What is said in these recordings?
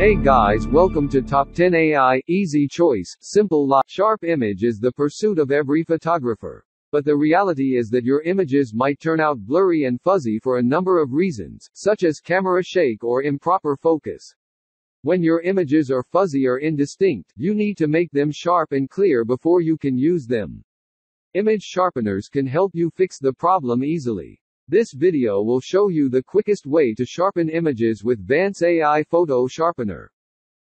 Hey guys, welcome to Top 10 AI, Easy Choice, Simple Lot. Sharp image is the pursuit of every photographer. But the reality is that your images might turn out blurry and fuzzy for a number of reasons, such as camera shake or improper focus. When your images are fuzzy or indistinct, you need to make them sharp and clear before you can use them. Image sharpeners can help you fix the problem easily. This video will show you the quickest way to sharpen images with Vance AI Photo Sharpener.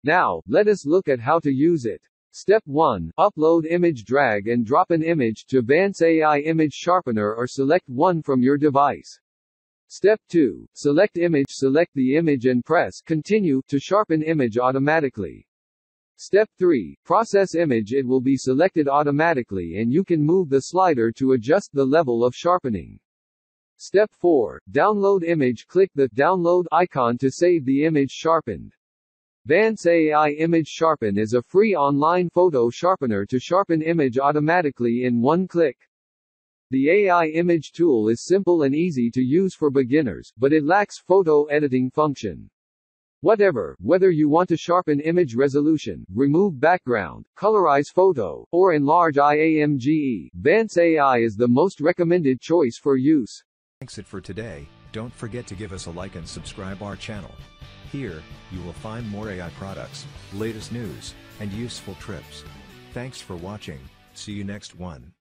Now, let us look at how to use it. Step 1. Upload image drag and drop an image to Vance AI Image Sharpener or select one from your device. Step 2. Select image, select the image and press continue to sharpen image automatically. Step 3. Process image it will be selected automatically and you can move the slider to adjust the level of sharpening. Step 4. Download image click the download icon to save the image sharpened. Vance AI Image Sharpen is a free online photo sharpener to sharpen image automatically in one click. The AI image tool is simple and easy to use for beginners, but it lacks photo editing function. Whatever, whether you want to sharpen image resolution, remove background, colorize photo, or enlarge IAMGE, Vance AI is the most recommended choice for use. Thanks it for today, don't forget to give us a like and subscribe our channel. Here, you will find more AI products, latest news, and useful trips. Thanks for watching, see you next one.